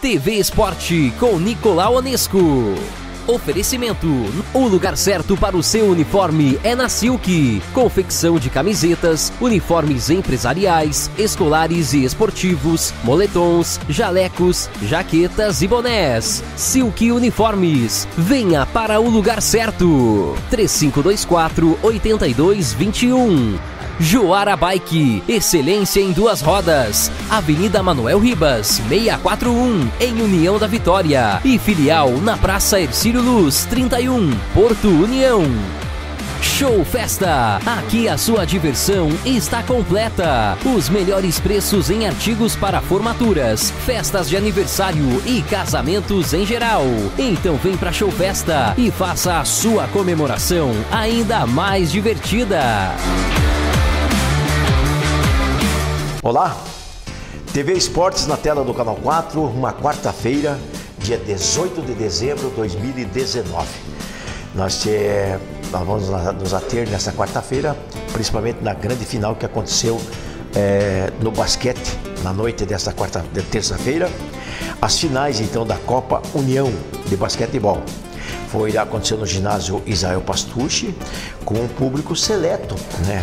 TV Esporte com Nicolau Onesco. Oferecimento: o lugar certo para o seu uniforme é na Silk. Confecção de camisetas, uniformes empresariais, escolares e esportivos, moletons, jalecos, jaquetas e bonés. Silk Uniformes. Venha para o lugar certo. 3524 8221. Joara Bike, excelência em duas rodas. Avenida Manuel Ribas, 641, em União da Vitória. E filial na Praça Ercílio Luz, 31, Porto União. Show Festa! Aqui a sua diversão está completa. Os melhores preços em artigos para formaturas, festas de aniversário e casamentos em geral. Então vem pra Show Festa e faça a sua comemoração ainda mais divertida. Olá, TV Esportes na tela do Canal 4, uma quarta-feira, dia 18 de dezembro de 2019. Nós, te, nós vamos nos ater nessa quarta-feira, principalmente na grande final que aconteceu é, no basquete, na noite desta quarta, de terça-feira. As finais então da Copa União de Basquetebol. Foi aconteceu no ginásio Israel Pastucci, com um público seleto, né?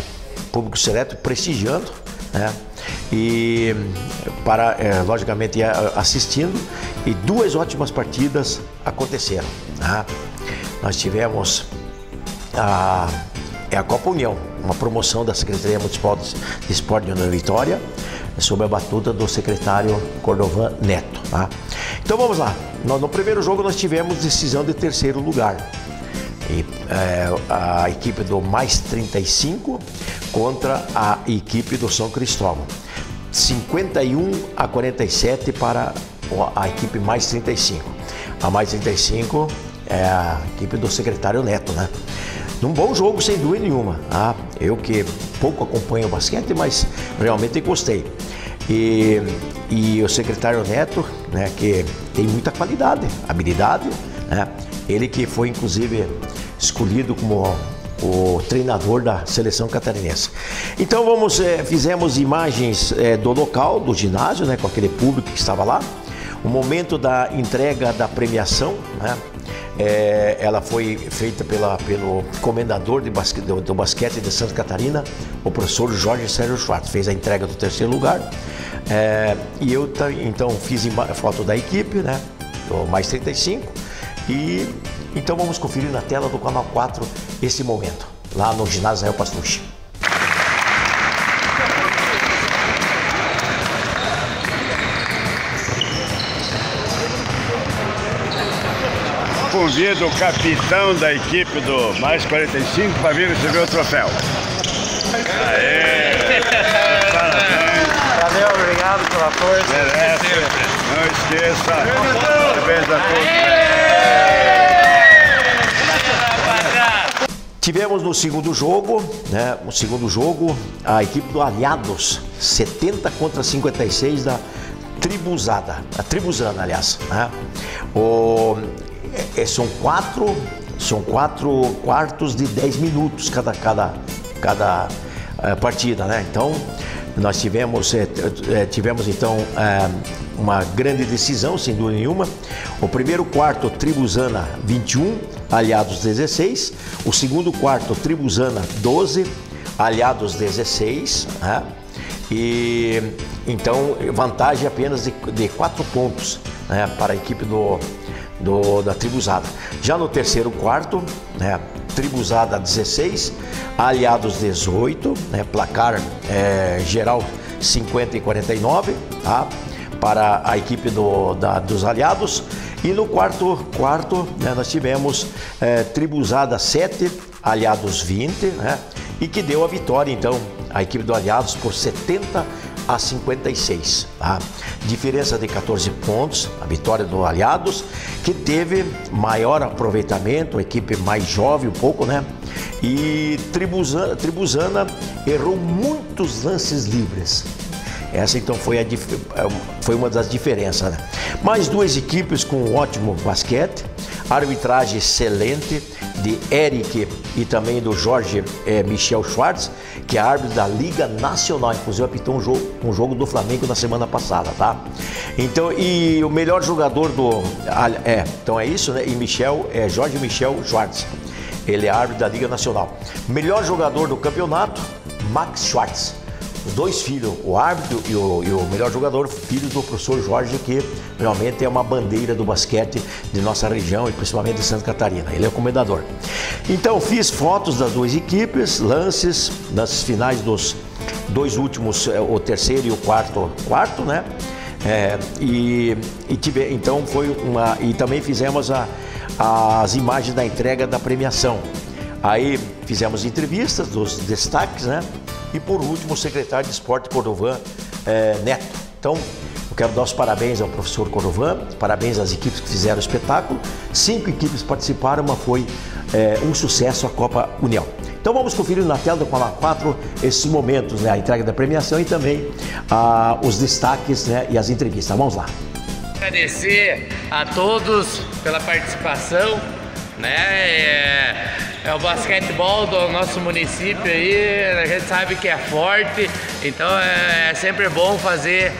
Público seleto prestigiando, né? E para é, logicamente assistindo e duas ótimas partidas aconteceram. Tá? Nós tivemos a, é a Copa União, uma promoção da Secretaria Municipal de Esporte de Vitória, sob a batuta do secretário Cordovan Neto. Tá? Então vamos lá. No primeiro jogo nós tivemos decisão de terceiro lugar. E, é, a equipe do mais 35 contra a equipe do São Cristóvão. 51 a 47 para a equipe mais 35. A mais 35 é a equipe do secretário Neto, né? Num bom jogo, sem dúvida nenhuma. Tá? Eu que pouco acompanho o basquete, mas realmente gostei. E, e o secretário Neto, né, que tem muita qualidade, habilidade, né? Ele que foi inclusive escolhido como o treinador da seleção catarinense. Então vamos, é, fizemos imagens é, do local, do ginásio, né, com aquele público que estava lá. O momento da entrega da premiação, né, é, ela foi feita pela, pelo comendador de basquete, do, do, basquete de Santa Catarina, o professor Jorge Sérgio Schwartz, fez a entrega do terceiro lugar. É, e eu então fiz foto da equipe, né, do mais 35, e então vamos conferir na tela do canal 4 esse momento, lá no ginásio Rael Pastucci. Convido o capitão da equipe do Mais 45 para vir receber o troféu. Aê! Parabéns! Valeu, obrigado pela força. Merece. Não esqueça. Parabéns a todos. Tivemos no segundo jogo, né, o segundo jogo, a equipe do Aliados, 70 contra 56 da Tribuzada, a Tribuzana, aliás. Né? O, é, é, são quatro, são quatro quartos de 10 minutos cada, cada, cada é, partida, né? Então, nós tivemos, é, tivemos então uma grande decisão, sem dúvida nenhuma. O primeiro quarto, Tribuzana 21, Aliados 16. O segundo quarto, Tribuzana 12, Aliados 16. Né? E então, vantagem apenas de, de quatro pontos né, para a equipe do, do, da Tribuzada. Já no terceiro quarto, né, Tribuzada 16, Aliados 18, né, placar é, geral 50 e 49, tá? para a equipe do, da, dos aliados. E no quarto, quarto né, nós tivemos é, Tribuzada 7, Aliados 20, né, e que deu a vitória, então, a equipe do Aliados por 70 a 56. Tá? Diferença de 14 pontos, a vitória do Aliados, que teve maior aproveitamento, a equipe mais jovem um pouco, né? E Tribuzana, Tribuzana errou muitos lances livres. Essa então foi, a, é, foi uma das diferenças. Né? Mais duas equipes com ótimo basquete, arbitragem excelente, de Eric e também do Jorge é, Michel Schwartz, que é árbitro da Liga Nacional, inclusive apitou um jogo, um jogo do Flamengo na semana passada, tá? Então, e o melhor jogador do. É, então é isso, né? E Michel, é Jorge Michel Schwartz. Ele é árbitro da Liga Nacional. Melhor jogador do campeonato, Max Schwartz. Dois filhos, o árbitro e o, e o, melhor jogador, filho do professor Jorge, que realmente é uma bandeira do basquete de nossa região e principalmente de Santa Catarina. Ele é o comendador. Então, fiz fotos das duas equipes, lances nas finais dos dois últimos, é, o terceiro e o quarto, quarto, né? É, e, e tive, então foi uma. E também fizemos a, as imagens da entrega da premiação. Aí fizemos entrevistas dos destaques, né? E por último, o secretário de Esporte Cordovan, é, Neto. Então, eu quero dar os parabéns ao professor Cordovan, parabéns às equipes que fizeram o espetáculo. Cinco equipes participaram, uma foi é, um sucesso a Copa União. Então vamos conferir na tela do Canal 4 esses momentos, né, a entrega da premiação e também ah, os destaques né, e as entrevistas. Vamos lá. Agradecer a todos pela participação, né? É, é o basquetebol do nosso município aí, a gente sabe que é forte, então é, é sempre bom fazer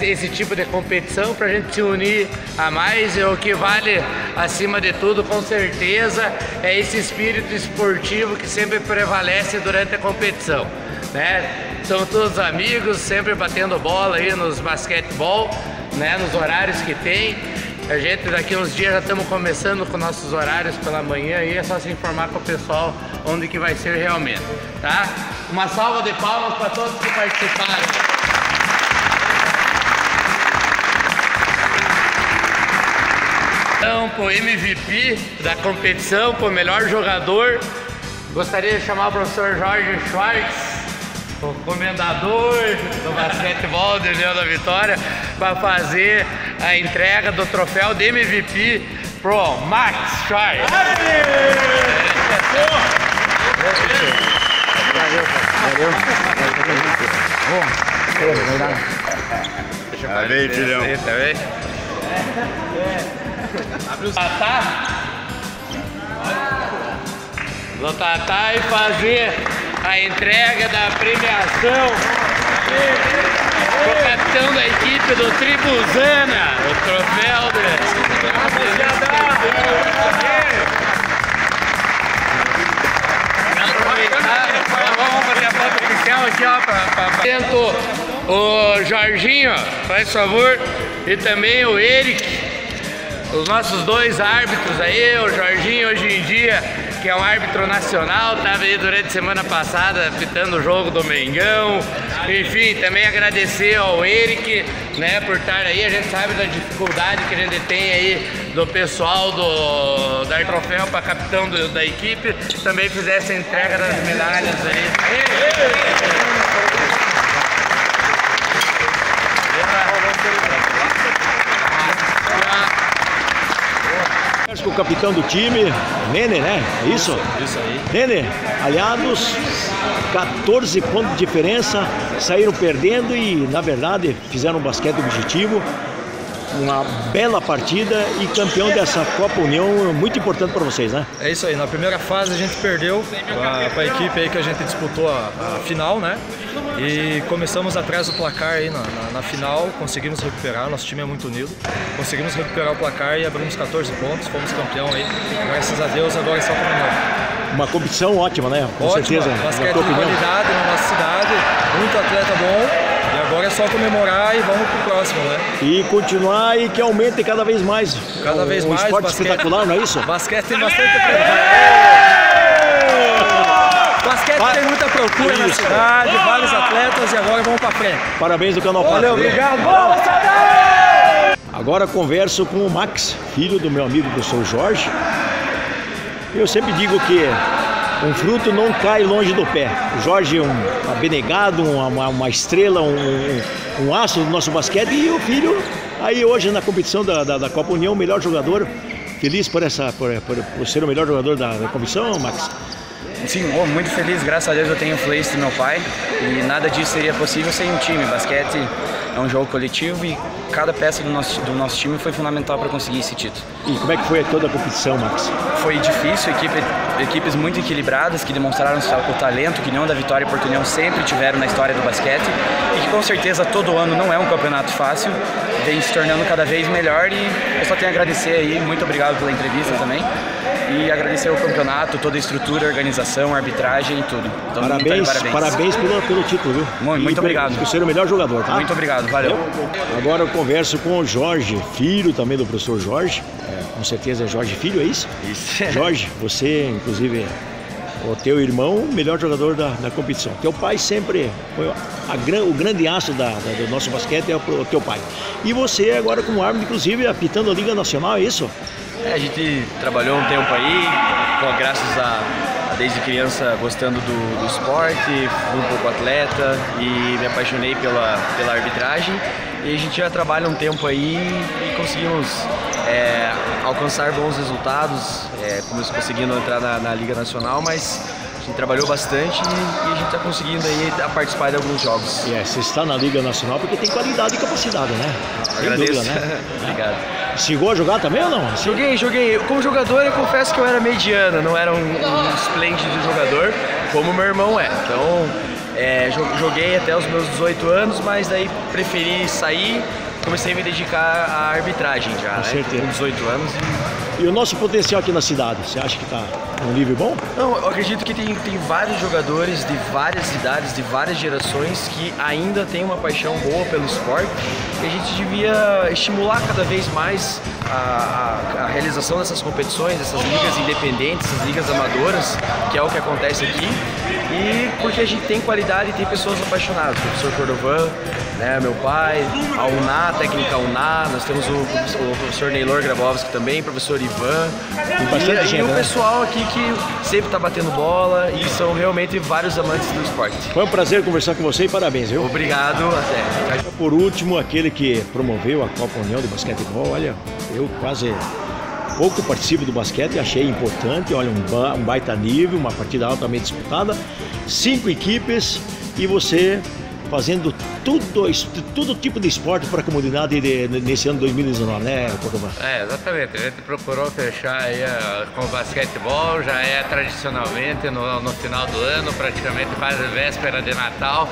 esse tipo de competição para a gente se unir a mais. E o que vale acima de tudo, com certeza, é esse espírito esportivo que sempre prevalece durante a competição. Né? Somos todos amigos, sempre batendo bola aí nos basquetebol, né? nos horários que tem. A gente daqui uns dias já estamos começando com nossos horários pela manhã e é só se informar com o pessoal onde que vai ser realmente, tá? Uma salva de palmas para todos que participaram. Então, para o MVP da competição, para o melhor jogador, gostaria de chamar o professor Jorge Schwartz, o comendador do basquetebol do União da Vitória, para fazer a entrega do troféu de MVP pro Max. Tá bem, filhão. Tá bem? Tatá. Do Tatá e fazer a entrega da premiação capitão da equipe do Tribuzana, o troféu de... O Jorginho, faz favor, e também o Eric, os nossos dois árbitros aí, o Jorginho hoje em dia que é um árbitro nacional, estava aí durante a semana passada apitando o jogo do Mengão. Enfim, também agradecer ao Eric, né, por estar aí. A gente sabe da dificuldade que a gente tem aí do pessoal do dar troféu para capitão do, da equipe. Também fizesse a entrega das medalhas aí. Que o capitão do time, Nene, né? É isso? Isso aí. Nene, aliados, 14 pontos de diferença, saíram perdendo e, na verdade, fizeram um basquete objetivo. Uma bela partida e campeão dessa Copa União, muito importante para vocês, né? É isso aí, na primeira fase a gente perdeu para a equipe aí que a gente disputou a, a final, né? E começamos atrás do placar aí na, na, na, final, conseguimos recuperar, nosso time é muito unido. Conseguimos recuperar o placar e abrimos 14 pontos, fomos campeão aí. Graças a Deus, agora é só comemorar. Uma competição ótima, né? Com ótima, certeza. Basquete de qualidade na nossa cidade, muito atleta bom. E agora é só comemorar e vamos pro próximo, né? E continuar e que aumente cada vez mais. Cada vez um mais. esporte basquete, espetacular, não é isso? Basquete tem bastante Basquete Vai. tem muita procura Isso. na cidade, vários atletas e agora vamos para frente. Parabéns do Canal 4. Valeu, obrigado. Agora converso com o Max, filho do meu amigo professor Jorge. Eu sempre digo que um fruto não cai longe do pé. O Jorge é um abnegado, uma, uma estrela, um, um, aço do nosso basquete e o filho, aí hoje na competição da, da, da Copa União, o melhor jogador. Feliz por, essa, por, por, por ser o melhor jogador da, da comissão, Max? Sim, oh, muito feliz, graças a Deus eu tenho influência do meu pai e nada disso seria possível sem um time. Basquete é um jogo coletivo e cada peça do nosso, do nosso time foi fundamental para conseguir esse título. E como é que foi toda a competição, Max? Foi difícil, equipe, equipes muito equilibradas que demonstraram o talento que União da Vitória e Porto União sempre tiveram na história do basquete e que com certeza todo ano não é um campeonato fácil, vem se tornando cada vez melhor e eu só tenho a agradecer aí, muito obrigado pela entrevista também e agradecer o campeonato, toda a estrutura, a organização, a arbitragem e tudo. Então, parabéns, parabéns, parabéns pelo, pelo título, viu? Muito, muito obrigado. Por ser o melhor jogador, tá? Muito obrigado, valeu. Agora eu converso com o Jorge, filho também do professor Jorge. Com certeza é Jorge Filho, é isso? Isso. Jorge, você, inclusive, o teu irmão, melhor jogador da, da competição. Teu pai sempre foi a, o grande aço da, da, do nosso basquete é o, o, teu pai. E você agora como árbitro, inclusive, apitando a Liga Nacional, é isso? É, a gente trabalhou um tempo aí, graças a, a desde criança gostando do, do, esporte, fui um pouco atleta e me apaixonei pela, pela arbitragem. E a gente já trabalha um tempo aí e conseguimos é, alcançar bons resultados, é, conseguindo entrar na, na Liga Nacional, mas a gente trabalhou bastante e, e a gente está conseguindo aí participar de alguns jogos. É, você está na Liga Nacional porque tem qualidade e capacidade, né? Agradeço. Dúvida, né? Obrigado. Chegou a jogar também ou não? Joguei, joguei. Como jogador, eu confesso que eu era mediano, não era um, um esplêndido jogador, como meu irmão é. Então, é, joguei até os meus 18 anos, mas daí preferi sair, comecei a me dedicar à arbitragem já, com né? Certeza. Com 18 anos. E... e o nosso potencial aqui na cidade, você acha que está um nível bom? Não, eu acredito que tem, tem vários jogadores de várias idades, de várias gerações que ainda têm uma paixão boa pelo esporte e a gente devia estimular cada vez mais a, a, a realização dessas competições, essas ligas independentes, essas ligas amadoras, que é o que acontece aqui. E porque a gente tem qualidade e tem pessoas apaixonadas, o professor Cordovan, né, meu pai, a UNA, a técnica UNA, nós temos o, o professor Neylor Grabowski também, professor Ivan, e, e, o né? pessoal aqui que sempre está batendo bola e são realmente vários amantes do esporte. Foi um prazer conversar com você e parabéns, viu? Obrigado, até. Por último, aquele que promoveu a Copa União de Basquetebol, olha, eu quase pouco participo do basquete, achei importante, olha, um, um baita nível, uma partida altamente disputada, cinco equipes e você fazendo tudo, todo tipo de esporte para a comunidade de, nesse ano 2019, né, Cordova? É, exatamente. A gente procurou fechar aí a, com o basquetebol, já é tradicionalmente no, no final do ano, praticamente quase véspera de Natal.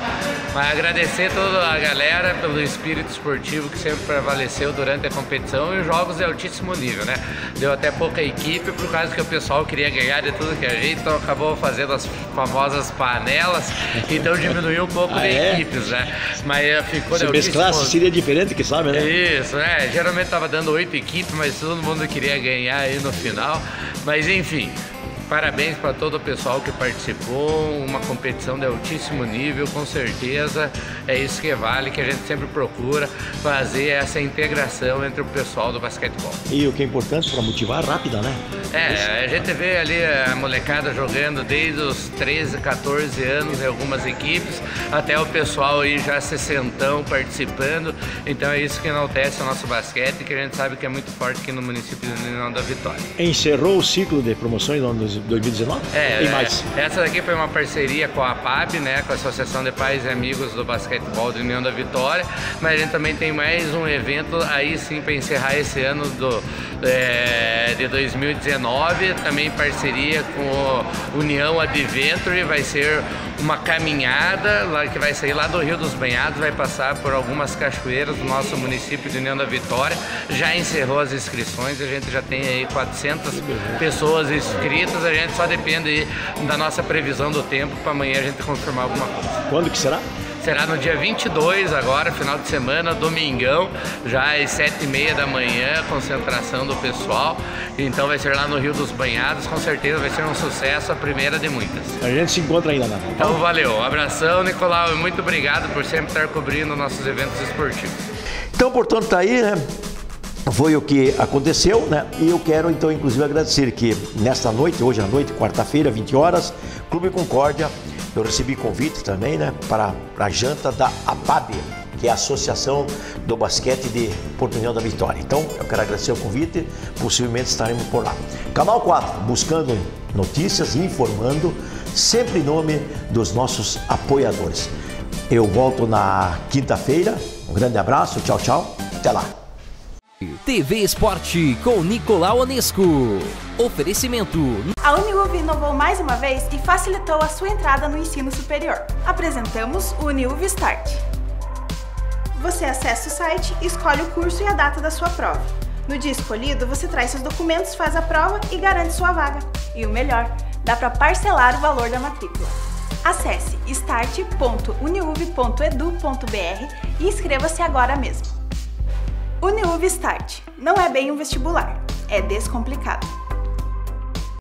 Mas agradecer toda a galera pelo espírito esportivo que sempre prevaleceu durante a competição e os jogos de altíssimo nível, né? Deu até pouca equipe por causa que o pessoal queria ganhar de tudo que a gente, então acabou fazendo as famosas panelas, então diminuiu um pouco ah, de é? equipe equipes, né? Mas ficou Se mesclasse seria diferente, que sabe, né? Isso, né? Geralmente tava dando oito equipes, mas todo mundo queria ganhar aí no final. Mas enfim, Parabéns para todo o pessoal que participou, uma competição de altíssimo nível, com certeza é isso que vale, que a gente sempre procura fazer essa integração entre o pessoal do basquetebol. E o que é importante para motivar, rápida, né? É, a gente vê ali a molecada jogando desde os 13, 14 anos em algumas equipes, até o pessoal aí já sessentão participando, então é isso que enaltece o nosso basquete, que a gente sabe que é muito forte aqui no município de União da Vitória. Encerrou o ciclo de promoções 2019? É, Tem mais? É, essa daqui foi uma parceria com a PAB, né, com a Associação de Pais e Amigos do Basquetebol de União da Vitória, mas a gente também tem mais um evento aí sim para encerrar esse ano do, é, de 2019, também em parceria com União Adventure, vai ser uma caminhada lá que vai sair lá do Rio dos Banhados, vai passar por algumas cachoeiras do nosso município de União da Vitória. Já encerrou as inscrições, a gente já tem aí 400 pessoas inscritas, a gente só depende da nossa previsão do tempo para amanhã a gente confirmar alguma coisa. Quando que será? Será no dia 22 agora, final de semana, domingão, já às 7h30 da manhã, concentração do pessoal. Então vai ser lá no Rio dos Banhados, com certeza vai ser um sucesso, a primeira de muitas. A gente se encontra ainda, né? Então valeu, um abração Nicolau e muito obrigado por sempre estar cobrindo nossos eventos esportivos. Então, portanto, tá aí, né? Foi o que aconteceu, né? E eu quero então, inclusive, agradecer que nesta noite, hoje à noite, quarta-feira, 20 horas, Clube Concórdia eu recebi convite também, né, para a janta da APAB, que é a Associação do Basquete de Porto União da Vitória. Então, eu quero agradecer o convite, possivelmente estaremos por lá. Canal 4, buscando notícias informando, sempre em nome dos nossos apoiadores. Eu volto na quinta-feira, Um grande abraço, tchau, tchau. Até lá. TV Esporte com Nicolau Onesco. Oferecimento. A Uniuv inovou mais uma vez e facilitou a sua entrada no ensino superior. Apresentamos o Uniuv Start. Você acessa o site, escolhe o curso e a data da sua prova. No dia escolhido, você traz seus documentos, faz a prova e garante sua vaga. E o melhor, dá para parcelar o valor da matrícula. Acesse start.uniuv.edu.br e inscreva-se agora mesmo. Uniuv Start não é bem um vestibular, é descomplicado.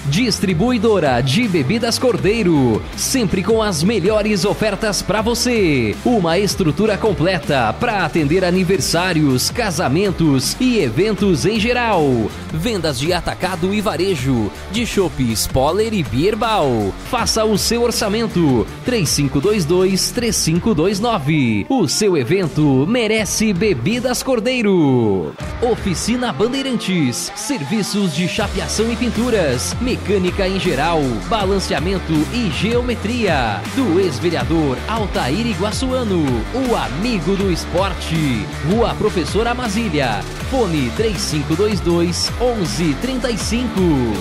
Distribuidora de Bebidas Cordeiro, sempre com as melhores ofertas para você. Uma estrutura completa para atender aniversários, casamentos e eventos em geral. Vendas de atacado e varejo, de chopes, Poller e Bierbal. Faça o seu orçamento 3522 3529. O seu evento merece Bebidas Cordeiro. Oficina Bandeirantes, serviços de chapeação e pinturas mecânica em geral, balanceamento e geometria. Do ex-vereador Altair Iguaçuano, o amigo do esporte. Rua Professora Amazília. Fone 3522 1135.